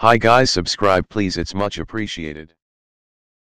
Hi guys subscribe please it's much appreciated.